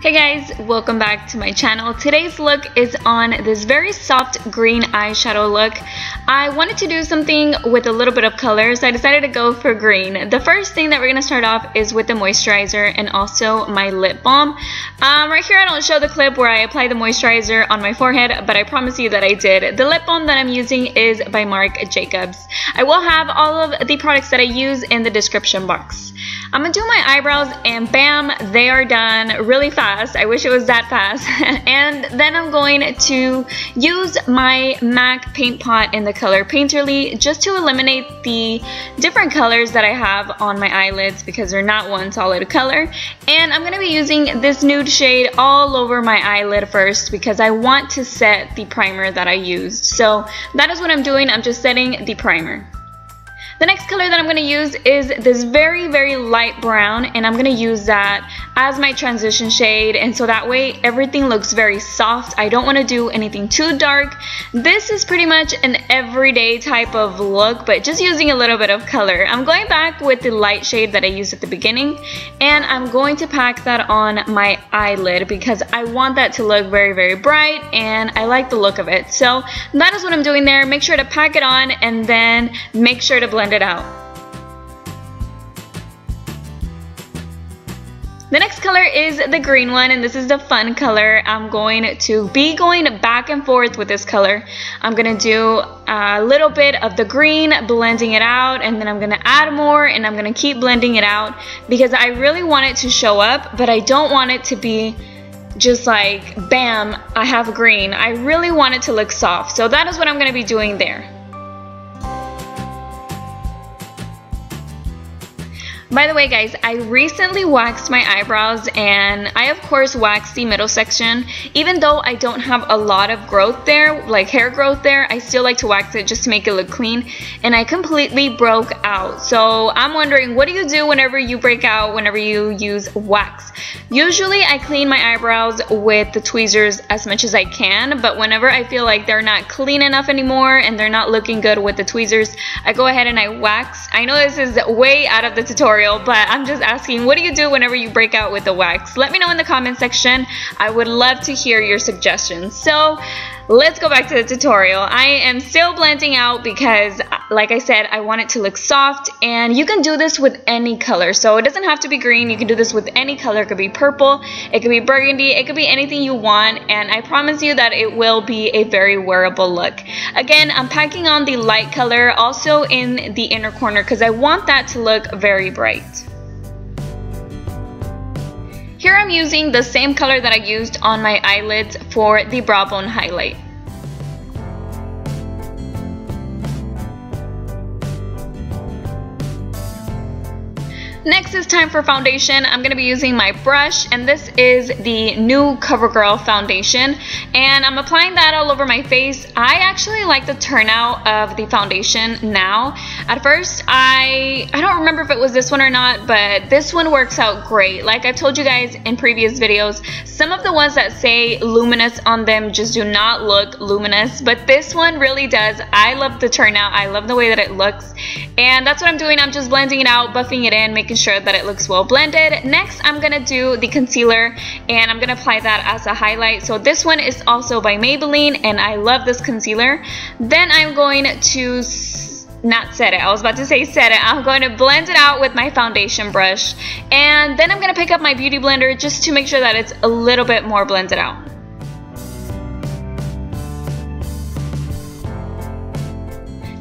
Hey guys, welcome back to my channel. Today's look is on this very soft green eyeshadow look. I wanted to do something with a little bit of color, so I decided to go for green. The first thing that we're going to start off is with the moisturizer and also my lip balm. Um, right here I don't show the clip where I apply the moisturizer on my forehead, but I promise you that I did. The lip balm that I'm using is by Marc Jacobs. I will have all of the products that I use in the description box. I'm gonna do my eyebrows and bam, they are done really fast. I wish it was that fast. and then I'm going to use my MAC paint pot in the color Painterly just to eliminate the different colors that I have on my eyelids because they're not one solid color. And I'm gonna be using this nude shade all over my eyelid first because I want to set the primer that I used. So that is what I'm doing. I'm just setting the primer. The next color that I'm going to use is this very, very light brown, and I'm going to use that as my transition shade, and so that way everything looks very soft. I don't want to do anything too dark. This is pretty much an everyday type of look, but just using a little bit of color. I'm going back with the light shade that I used at the beginning, and I'm going to pack that on my eyelid because I want that to look very, very bright, and I like the look of it. So that is what I'm doing there. Make sure to pack it on, and then make sure to blend it out. The next color is the green one and this is the fun color. I'm going to be going back and forth with this color. I'm going to do a little bit of the green, blending it out, and then I'm going to add more and I'm going to keep blending it out because I really want it to show up, but I don't want it to be just like, bam, I have green. I really want it to look soft. So that is what I'm going to be doing there. By the way guys, I recently waxed my eyebrows and I of course waxed the middle section. Even though I don't have a lot of growth there, like hair growth there, I still like to wax it just to make it look clean. And I completely broke out. So I'm wondering, what do you do whenever you break out, whenever you use wax? Usually I clean my eyebrows with the tweezers as much as I can, but whenever I feel like they're not clean enough anymore and they're not looking good with the tweezers, I go ahead and I wax. I know this is way out of the tutorial tutorial, but I'm just asking, what do you do whenever you break out with the wax? Let me know in the comment section. I would love to hear your suggestions. So let's go back to the tutorial. I am still blending out because, like I said, I want it to look soft, and you can do this with any color. So it doesn't have to be green. You can do this with any color. It could be purple, it could be burgundy, it could be anything you want, and I promise you that it will be a very wearable look. Again, I'm packing on the light color also in the inner corner because I want that to look very bright. Here I'm using the same color that I used on my eyelids for the brow bone highlight. Next is time for foundation. I'm going to be using my brush and this is the new CoverGirl foundation and I'm applying that all over my face. I actually like the turnout of the foundation now. At first, I, I don't remember if it was this one or not, but this one works out great. Like I've told you guys in previous videos, some of the ones that say luminous on them just do not look luminous, but this one really does. I love the turnout. I love the way that it looks and that's what I'm doing. I'm just blending it out, buffing it in, making sure that it looks well blended. Next, I'm going to do the concealer and I'm going to apply that as a highlight. So this one is also by Maybelline and I love this concealer. Then I'm going to not set it. I was about to say set it. I'm going to blend it out with my foundation brush. And then I'm going to pick up my beauty blender just to make sure that it's a little bit more blended out.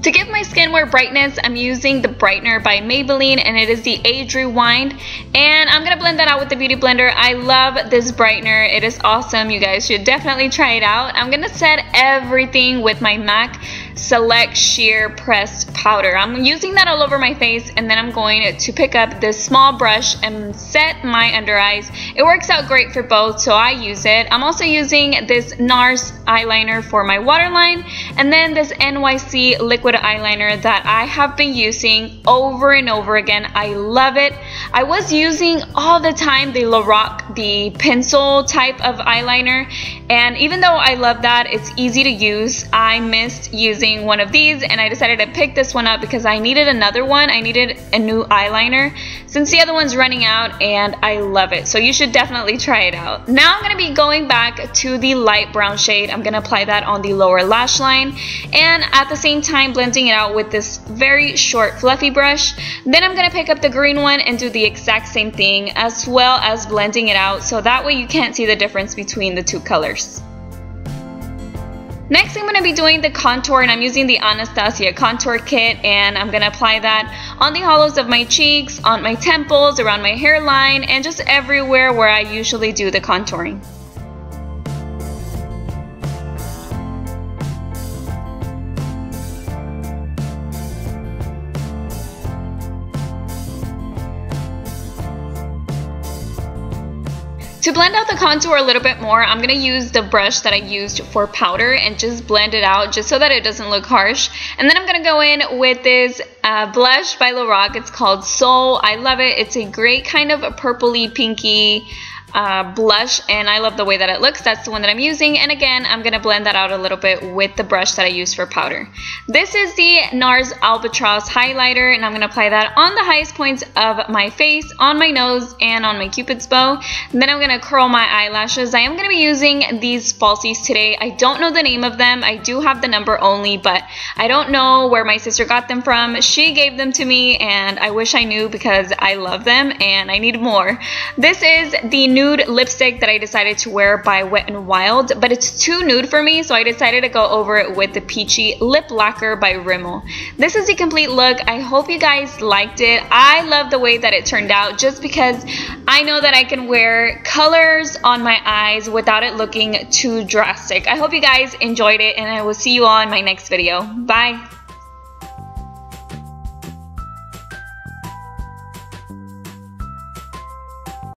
To give my skin more brightness, I'm using the Brightener by Maybelline and it is the Age Rewind. And I'm going to blend that out with the Beauty Blender. I love this brightener. It is awesome. You guys should definitely try it out. I'm going to set everything with my MAC Select Sheer Pressed Powder. I'm using that all over my face and then I'm going to pick up this small brush and set my under eyes. It works out great for both so I use it. I'm also using this NARS eyeliner for my waterline and then this NYC liquid eyeliner that I have been using over and over again. I love it. I was using all the time the Lorac, the pencil type of eyeliner and even though I love that, it's easy to use, I missed using using one of these and I decided to pick this one up because I needed another one. I needed a new eyeliner since the other one's running out and I love it. So you should definitely try it out. Now I'm going to be going back to the light brown shade. I'm going to apply that on the lower lash line and at the same time blending it out with this very short fluffy brush. Then I'm going to pick up the green one and do the exact same thing as well as blending it out so that way you can't see the difference between the two colors. Next, I'm going to be doing the contour and I'm using the Anastasia contour kit and I'm going to apply that on the hollows of my cheeks, on my temples, around my hairline, and just everywhere where I usually do the contouring. To blend out the contour a little bit more, I'm going to use the brush that I used for powder and just blend it out just so that it doesn't look harsh. And then I'm going to go in with this uh, blush by Lorac. It's called Soul. I love it. It's a great kind of a purpley pinky uh, blush and I love the way that it looks. That's the one that I'm using and again I'm going to blend that out a little bit with the brush that I use for powder. This is the NARS Albatross highlighter and I'm going to apply that on the highest points of my face, on my nose, and on my cupid's bow. And then I'm going to curl my eyelashes. I am going to be using these falsies today. I don't know the name of them. I do have the number only but I don't know where my sister got them from. She gave them to me and I wish I knew because I love them and I need more. This is the nude lipstick that I decided to wear by Wet n Wild, but it's too nude for me, so I decided to go over it with the Peachy Lip Lacquer by Rimmel. This is the complete look. I hope you guys liked it. I love the way that it turned out just because I know that I can wear colors on my eyes without it looking too drastic. I hope you guys enjoyed it, and I will see you all in my next video. Bye!